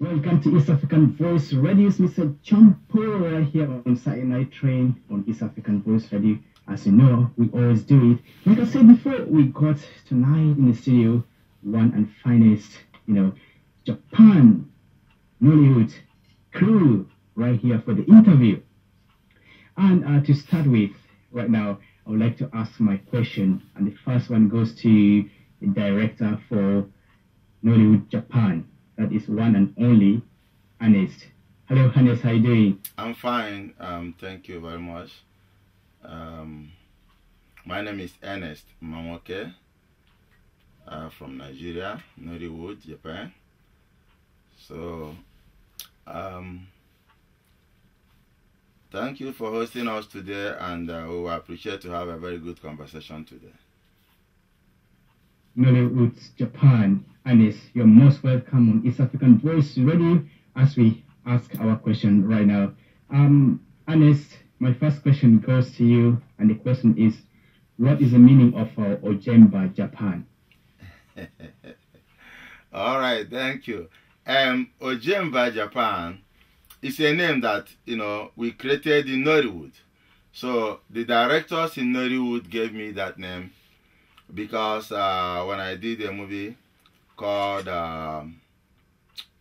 Welcome to East African Voice Radio. Mr. Champo right here on Saturday Night Train on East African Voice Radio. As you know, we always do it. Like I said before, we got tonight in the studio one and finest, you know, Japan Nollywood crew right here for the interview. And uh, to start with, right now, I would like to ask my question. And the first one goes to the director for Nollywood Japan. That is one and only Ernest. Hello, Ernest. How are you doing? I'm fine. Um, thank you very much. Um, my name is Ernest Nmanwoke uh, from Nigeria, Nollywood, Japan. So, um, thank you for hosting us today, and uh, we appreciate to have a very good conversation today. Nollywood Japan. Ernest, you're most welcome on East African Voice Radio as we ask our question right now. Um, Ernest, my first question goes to you, and the question is, what is the meaning of uh, Ojemba Japan? All right, thank you. Um, Ojemba Japan is a name that you know we created in Nollywood. So the directors in Nollywood gave me that name because uh, when I did a movie called uh,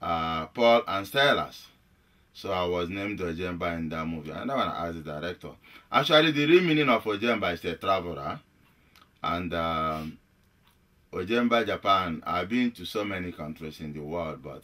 uh, Paul and Silas, so I was named Ojemba in that movie. And I asked the director, actually the real meaning of Ojemba is a traveler, and um, Ojemba Japan. I've been to so many countries in the world, but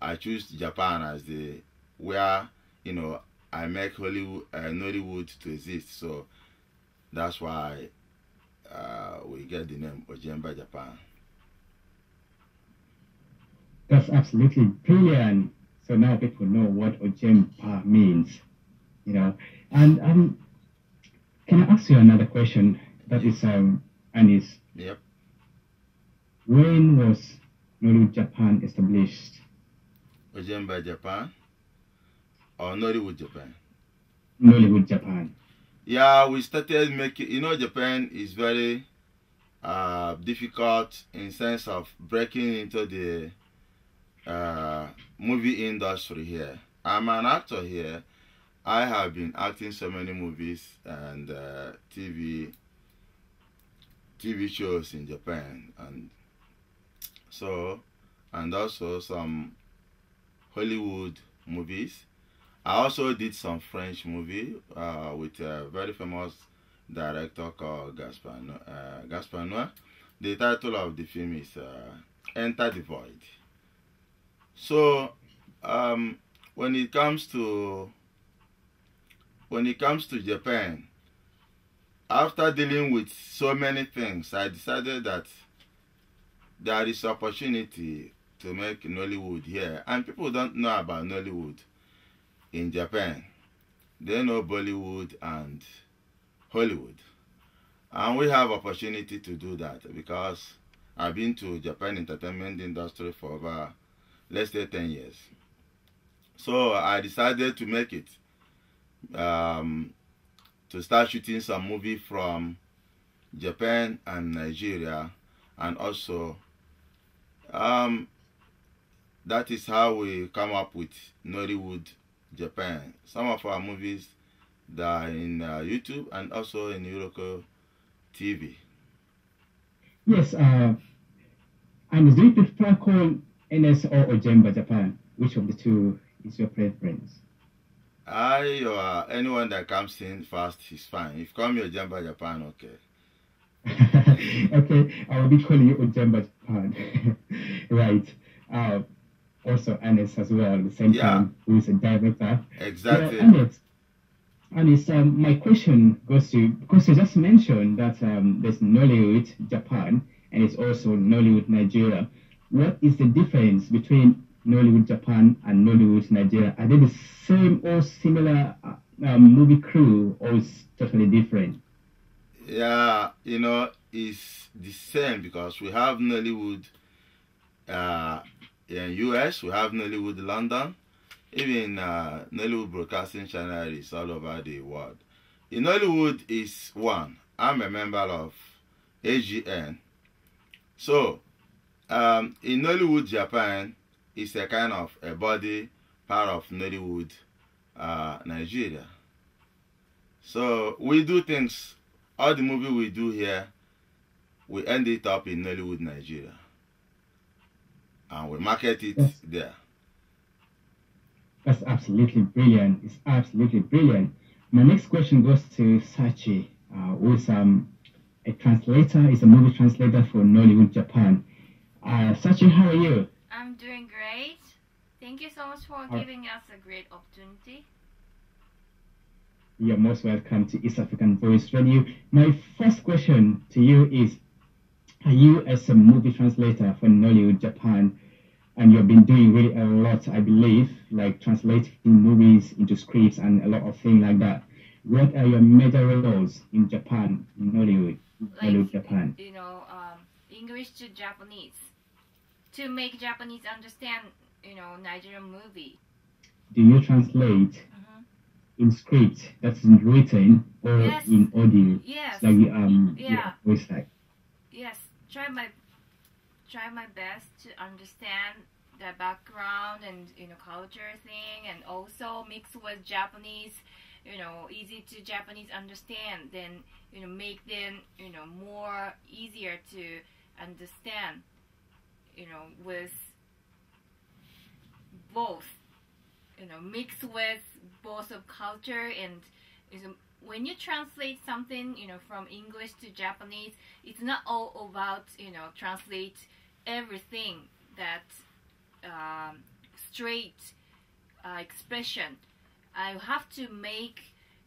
I choose Japan as the where you know I make Hollywood, uh, Nollywood to exist. So that's why uh, we get the name Ojemba Japan. That's absolutely brilliant. So now people know what Ojemba means, you know. And um, can I ask you another question? That is, um, Anis. Yep. When was Nollywood Japan established? Ojemba Japan or Nollywood Japan? Nollywood Japan. Yeah, we started making. You know, Japan is very uh, difficult in sense of breaking into the uh, movie industry here. I'm an actor here. I have been acting so many movies and uh, TV TV shows in Japan, and so and also some Hollywood movies. I also did some French movie uh, with a very famous director called Gaspar, uh. The title of the film is uh, Enter the Void. So, um, when it comes to when it comes to Japan, after dealing with so many things, I decided that there is opportunity to make Nollywood here, and people don't know about Nollywood in Japan. They know Bollywood and Hollywood. And we have opportunity to do that because I've been to Japan entertainment industry for over, let's say, 10 years. So I decided to make it, um, to start shooting some movie from Japan and Nigeria. And also, um, that is how we come up with Nollywood Japan. Some of our movies that are in uh, YouTube and also in Iroko TV. Yes, uh, and do you prefer call NS or Ojemba Japan? Which of the two is your preference? I or uh, anyone that comes in first is fine. If you call me Ojemba Japan, okay. okay, I will be calling you Ojemba Japan. right. Uh, also Ernest as well at the same Yeah. time, who is a director. Exactly. Yeah, Ernest, Ernest, um, my question goes to because you just mentioned that um, there's Nollywood Japan and it's also Nollywood Nigeria. What is the difference between Nollywood Japan and Nollywood Nigeria? Are they the same or similar uh, um, movie crew, or is totally different? Yeah, you know, it's the same because we have Nollywood uh, in US, we have Nollywood London, even uh, Nollywood Broadcasting Channel is all over the world. In Nollywood is one. I'm a member of AGN. So, um, in Nollywood Japan, is a kind of a body part of Nollywood, uh, Nigeria. So we do things. All the movie we do here, we end it up in Nollywood, Nigeria, and we market it Yes. there. That's absolutely brilliant. It's absolutely brilliant. My next question goes to Sachi, uh, who's um, a translator, is a movie translator for Nollywood Japan. Uh, Sachi, how are you? I'm doing great. Thank you so much for Alright. giving us a great opportunity. You're most welcome to East African Voice Radio. My first question to you is Are you, as a movie translator for Nollywood Japan, and you've been doing really a lot, I believe, like translating movies into scripts and a lot of things like that. What are your major roles in Japan, in Nollywood, Nollywood Japan? You know, um, English to Japanese to make Japanese understand. You know, Nigerian movie. Do you translate Mhm. in script that's written or Yes. in audio? Yes. Like um, Yeah. voice like. Yes. Try my try my best to understand the background and you know culture thing, and also mix with Japanese. You know, easy to Japanese understand. Then you know, make them you know more easier to understand. You know, with both. You know, mix with both of culture and when you translate something, you know, from English to Japanese, it's not all about you know translate everything that um, straight uh, expression. I have to make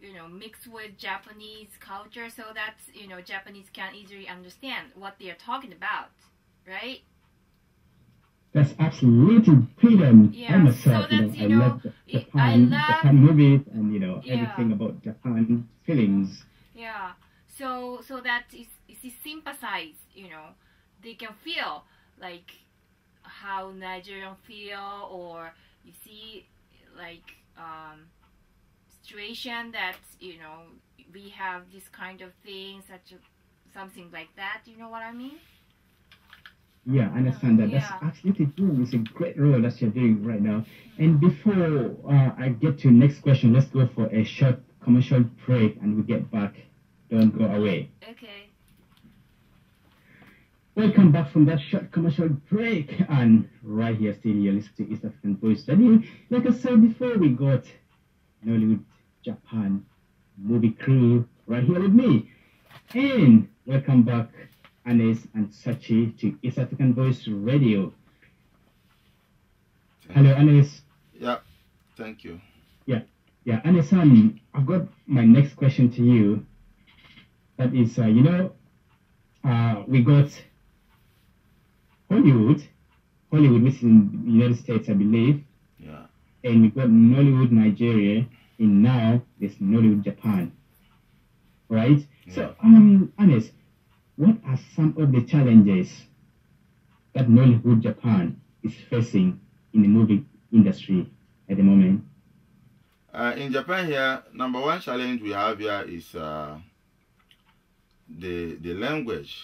you know mix with Japanese culture so that you know Japanese can easily understand what they are talking about, right? That's absolutely brilliant. Yeah, I myself, so you know, I you know, love I Japan, love- Japan movies, and you know Yeah. everything about Japan feelings. Yeah. So so that is is sympathize, you know, they can feel like how Nigerian feel or you see like um situation that, you know, we have this kind of thing, such a something like that, you know what I mean? Yeah, I understand that. Yeah. That's absolutely true. It's a great role that you're doing right now. And before uh, I get to next question, let's go for a short commercial break, and we get back. Don't go away. Okay. Welcome back from that short commercial break, and right here, still you're listening to East African Voice Radio. Like I said before, we got Nollywood Japan movie crew right here with me, and welcome back, Anis and Sachi to East African Voice Radio. Hello, Anis. Yeah, thank you. Yeah, yeah, Anis, um, I've got my next question to you. That is, uh, you know, uh, we got Hollywood, Hollywood, which is in the United States, I believe, Yeah. and we've got Nollywood, Nigeria, and now there's Nollywood, Japan. Right? So, um, Anis, what are some of the challenges that Nollywood, Japan is facing in the movie industry at the moment? Uh, in Japan here, number one challenge we have here is uh, the the language.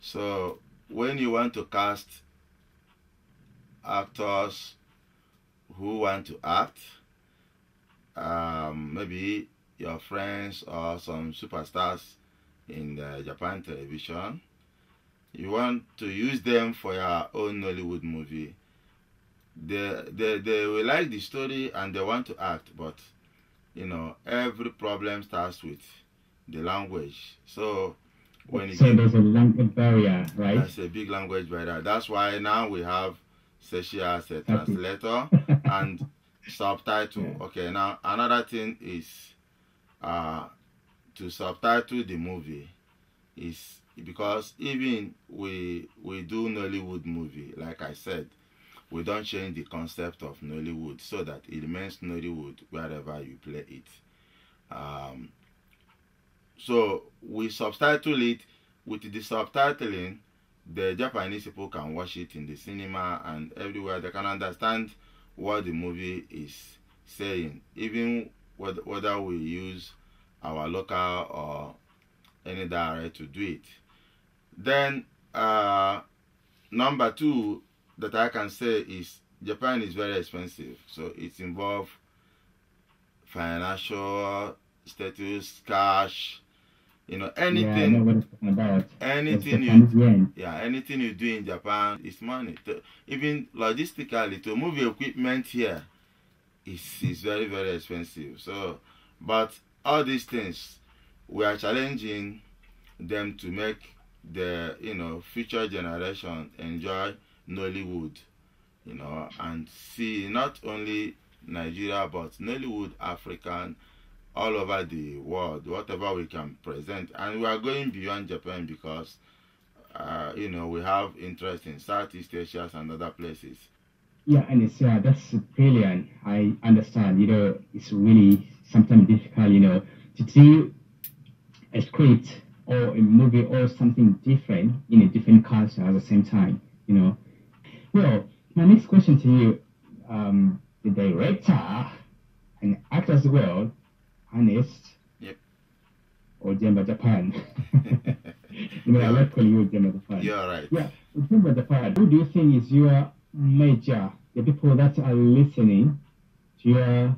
So when you want to cast actors who want to act, um, maybe your friends or some superstars in Japan television, you want to use them for your own Nollywood movie. They, they they will like the story and they want to act but you know every problem starts with the language. So when you So get, there's a language barrier, right? that's a big language barrier that's why now we have Sachi as a translator and subtitle Yeah. okay now another thing is uh to subtitle the movie is because even we we do Nollywood movie like I said we don't change the concept of Nollywood so that it remains Nollywood wherever you play it. Um, so we subtitle it with the subtitling. The Japanese people can watch it in the cinema and everywhere. They can understand what the movie is saying, even whether, we use our local or any dialect to do it. Then uh, number two that I can say is Japan is very expensive, so it involves financial status, cash, you know, Yeah, I anything, know what it's talking about. Anything you yeah, anything you do in Japan is money. To, even logistically, to move your equipment here is is very very expensive. So, but all these things, we are challenging them to make the you know future generation enjoy Nollywood, you know, and see not only Nigeria but Nollywood African all over the world, whatever we can present, and we are going beyond Japan because uh, you know, we have interest in Southeast Asia and other places. Yeah, and it's uh, that's brilliant. I understand. You know, it's really sometimes difficult. You know, to do a script or a movie or something different in a different culture at the same time. You know. Well, my next question to you, um, the director and actor as well, Ernest. Yep. Japan. you know, I like calling you Jemba Japan. You're right. Yeah, the part. Who do you think is your major, the people that are listening to your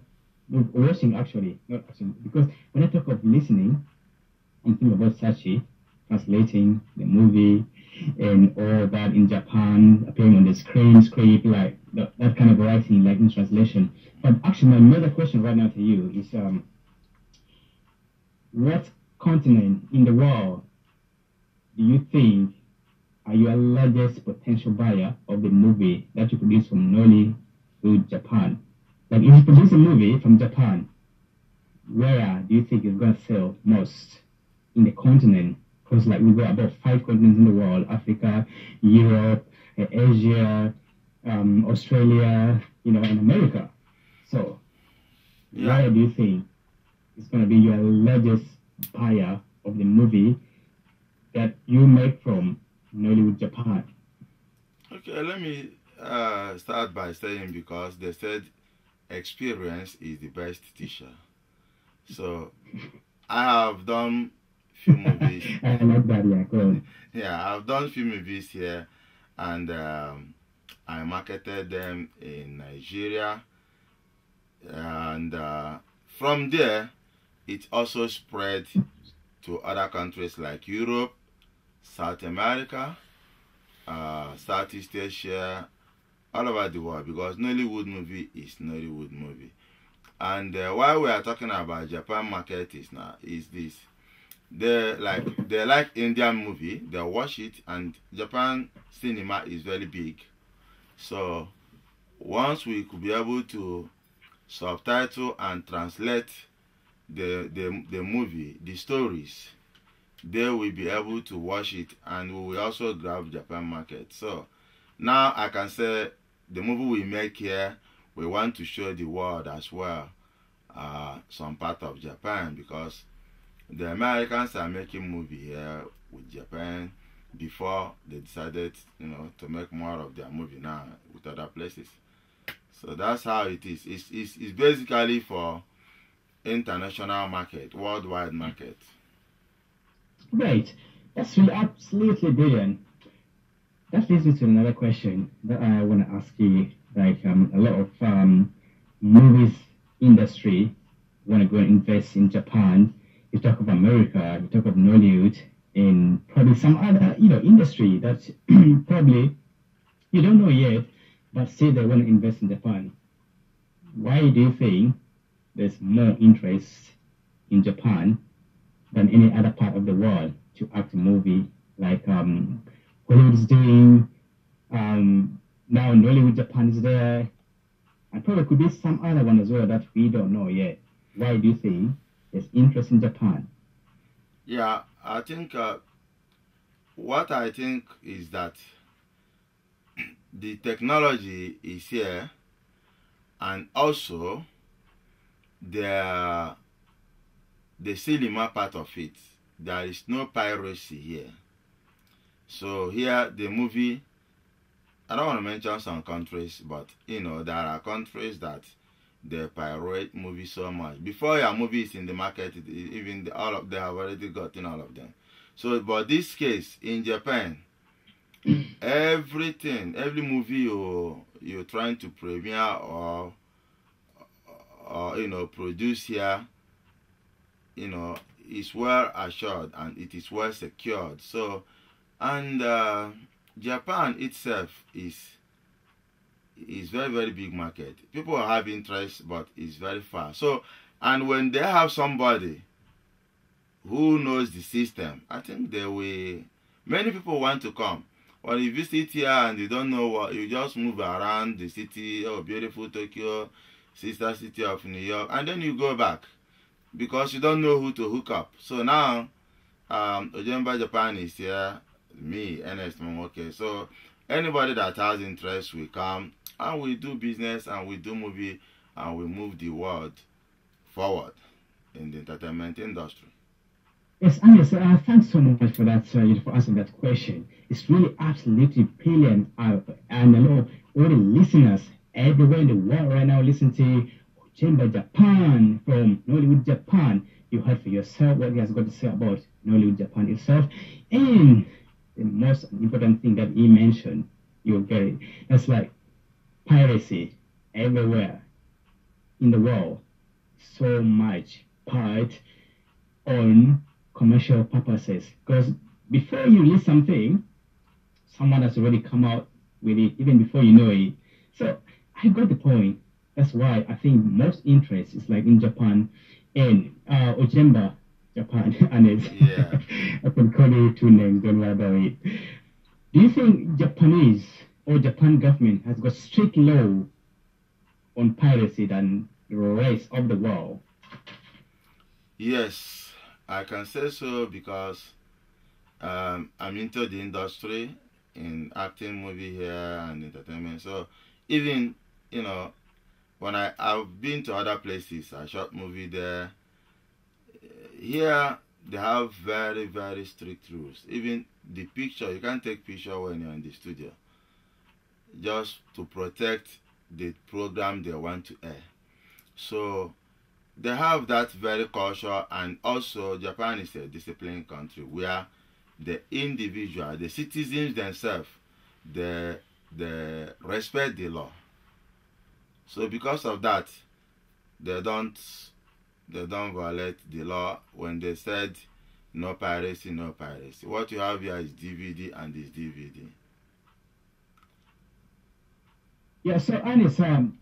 watching actually, not actually, because when I talk of listening, I'm thinking about Sachi translating the movie and all that in Japan, appearing on the screen, script, like that, that kind of writing, like in translation. But actually, my major question right now to you is, um, what continent in the world do you think are your largest potential buyer of the movie that you produce from Noli Nollywood, Japan? Like, if you produce a movie from Japan, where do you think it's going to sell most in the continent? Because, like, we've got about five continents in the world Africa, Europe, Asia, um, Australia, you know, and America. So, Yeah. where do you think is going to be your largest buyer of the movie that you make from Nollywood, Japan? Okay, let me uh, start by saying because they said experience is the best teacher. So I have done few movies. I like that, yeah, go on. yeah, I've done few movies here, and um, I marketed them in Nigeria, and uh, from there, it also spread to other countries like Europe, South America, uh, Southeast Asia, all over the world because Nollywood movie is Nollywood movie. And uh, why we are talking about Japan market is now is this. They like they like Indian movie, they watch it and Japan cinema is very big. So once we could be able to subtitle and translate the the, the movie, the stories, they will be able to watch it and we will also grab Japan market. So now I can say the movie we make here, we want to show the world as well uh, some part of Japan because the Americans are making movie here with Japan before they decided, you know, to make more of their movie now with other places. So that's how it is. It's, it's, it's basically for international market, worldwide market. Great. That's really absolutely brilliant. That leads me to another question that I want to ask you. Like um, a lot of um, movies industry want to go and invest in Japan. You talk of America, you talk of Nollywood, in probably some other you know industry that probably you don't know yet, but say they want to invest in Japan. Why do you think there's more interest in Japan than any other part of the world to act a movie like um, Hollywood is doing. Um, now Nollywood Japan is there, and probably could be some other one as well that we don't know yet. Why do you think there's interest in Japan? Yeah, I think uh, what I think is that the technology is here, and also the the cinema part of it. There is no piracy here. So here the movie. I don't want to mention some countries, but you know there are countries that they pirate movies so much. Before your movie is in the market, it- even the, all of they have already gotten all of them. So, but this case in Japan, everything, every movie you you're trying to premiere or or you know produce here, you know, is well assured and it is well secured. So, and uh, Japan itself is is very very big market. People have interest, but it's very far. So, and when they have somebody who knows the system, I think they will. Many people want to come. When you visit here and you don't know what, you just move around the city. Oh, beautiful Tokyo, sister city of New York, and then you go back because you don't know who to hook up. So now, um, Ojemba Japan is here, me, Ernest Nmanwoke. So anybody that has interest will come and we do business and we do movie and we move the world forward in the entertainment industry. Yes, Anders, uh, thanks so much for that, for answering that question. It's really absolutely brilliant. Uh, and I know all the listeners everywhere in the world right now listen to Ojemba Japan from Nollywood Japan. You heard for yourself what he has got to say about Nollywood Japan itself. And the most important thing that he mentioned, you'll get it. That's like piracy everywhere in the world. So much part on commercial purposes. Because before you release something, someone has already come out with it even before you know it. So I got the point. That's why I think most interest is like in Japan and uh, Ojemba, Japan, and it's Yeah. I can call you two names, don't worry about it. Do you think Japanese or Japan government has got strict law on piracy than the rest of the world? Yes, I can say so because um, I'm into the industry in acting, movie here, and entertainment. So even you know when I I've been to other places, I shot movie there. Here they have very very strict rules. Even the picture you can't take picture when you're in the studio, just to protect the program they want to air. So they have that very culture and also japan is a disciplined country where the individual the citizens themselves they they respect the law so because of that they don't they don't violate the law when they said no piracy no piracy. What you have here is dvd and this dvd Yeah, so Anis, um,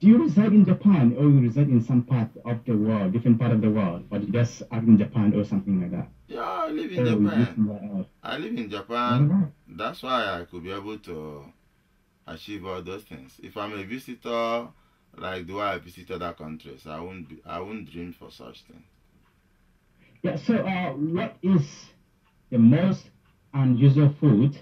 do you reside in Japan or you reside in some part of the world, different part of the world, but you just act in Japan or something like that? yeah i live in live japan i live in japan. That's why I could be able to achieve all those things. If I'm a visitor, like the way I visit other countries, I won't be, I won't dream for such thing. Yeah, so uh, what is the most unusual food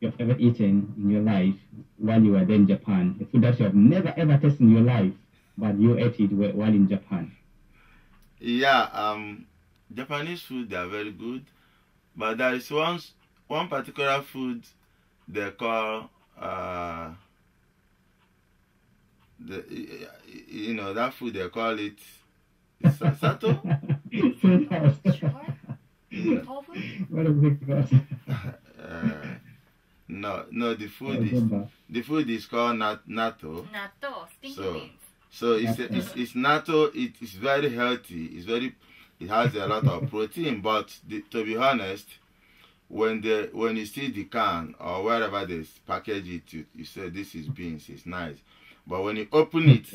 you've ever eaten in your life while you were there in Japan? The food that you have never ever tasted in your life, but you ate it while in Japan. Yeah, um, Japanese food they are very good, but there is one one particular food they call uh, the you know that food they call it sa- sato. Sure. Tofu? what is it called? Uh, no, no, the food is the food is called nat- natto. Natto, stinky So- beans. So it's it's, it's natto. It is very healthy. It's very. It has a lot of protein. But the, to be honest, when the when you see the can or wherever they package it, you, you say this is beans. It's nice. But when you open it,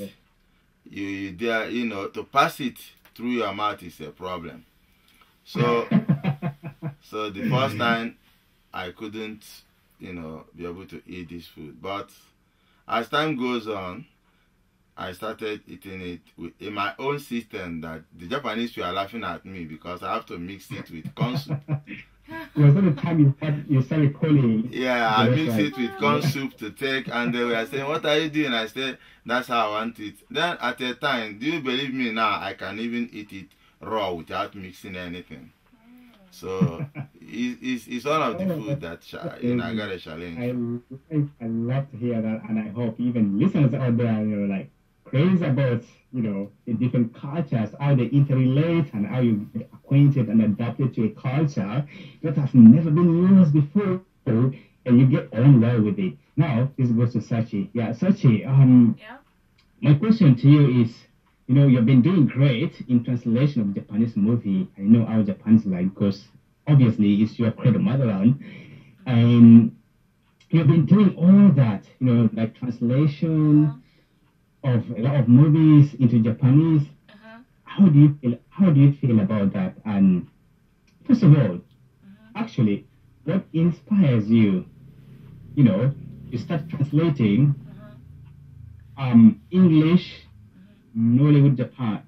you, you there you know to pass it through your mouth is a problem. So so the first time I couldn't you know be able to eat this food. But as time goes on, I started eating it with, in my own system that the Japanese were laughing at me because I have to mix it with corn Was that the time you started, you calling? Yeah, I mix it with corn soup to take, and they were saying, "What are you doing?" I said, "That's how I want it." Then at a time, do you believe me? Now I can even eat it raw without mixing anything. So it, it's, it's one of the oh, food that cha- you know, I got a challenge. I, I love to hear that, and I hope even listeners out there, you know, like crazy about you know the different cultures, how they interrelate, and how you get acquainted and adapted to a culture that has never been used before, and you get on well with it. Now this goes to Sachi. Yeah, Sachi. Um, Yeah. my question to you is, you know, you've been doing great in translation of Japanese movie. I know how Japan's like because obviously it's your cradle motherland, and you've been doing all that, you know, like translation of a lot of movies into Japanese. Uh-huh. How do you feel? How do you feel about that? And first of all, Mhm. actually, what inspires you? You know, you start translating Uh-huh. um, English, Nollywood Japan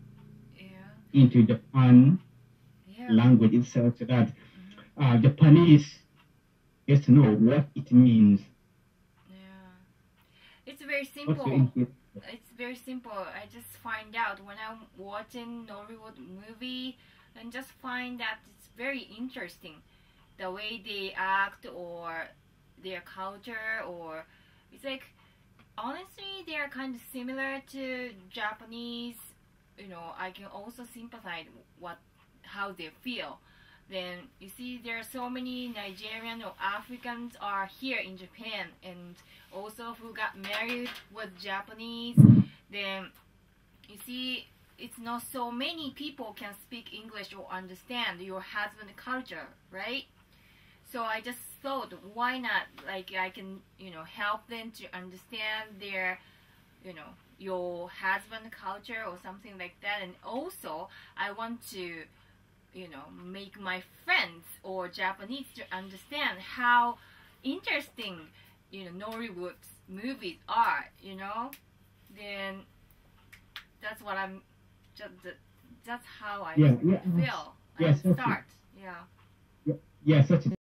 Yeah. into Japan Yeah. language itself, so that uh, Japanese gets to know what it means. Yeah. It's very simple. It's very simple. I just find out when I'm watching Nollywood movie and just find that it's very interesting the way they act or their culture or it's like honestly they are kind of similar to Japanese. You know, I can also sympathize what how they feel. Then you see there are so many Nigerian or Africans are here in Japan and also who got married with Japanese, then you see it's not so many people can speak English or understand your husband culture, right? So I just thought, why not? Like I can, you know, help them to understand their, you know, your husband culture or something like that. And also, I want to, you know, make my friends or Japanese to understand how interesting you know Nollywood movies are, you know, then that's what I'm. Just that's how I Yeah, yeah. feel. Yes, I okay. start. Yeah. Yeah, such a